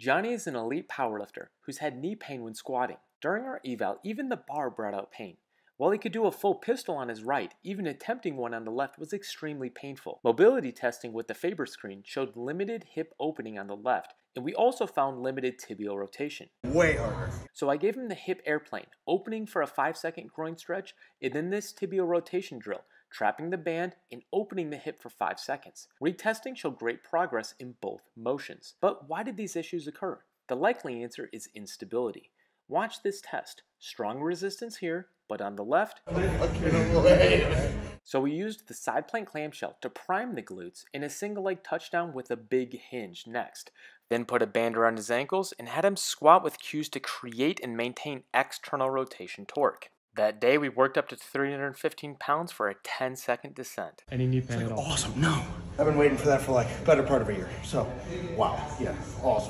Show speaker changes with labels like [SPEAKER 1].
[SPEAKER 1] Johnny is an elite powerlifter who's had knee pain when squatting. During our eval, even the bar brought out pain. While he could do a full pistol on his right, even attempting one on the left was extremely painful. Mobility testing with the Faber screen showed limited hip opening on the left, and we also found limited tibial rotation.
[SPEAKER 2] Way harder.
[SPEAKER 1] So I gave him the hip airplane, opening for a 5 second groin stretch, and then this tibial rotation drill, trapping the band and opening the hip for 5 seconds. Retesting showed great progress in both motions. But why did these issues occur? The likely answer is instability. Watch this test. Strong resistance here, but on the left, so we used the side plank clamshell to prime the glutes in a single leg touchdown with a big hinge next. Then put a band around his ankles and had him squat with cues to create and maintain external rotation torque. That day we worked up to 315 pounds for a 10 second descent.
[SPEAKER 3] Any knee pain at all?
[SPEAKER 2] Awesome. No. I've been waiting for that for like better part of a year. So, wow. Yeah. Awesome.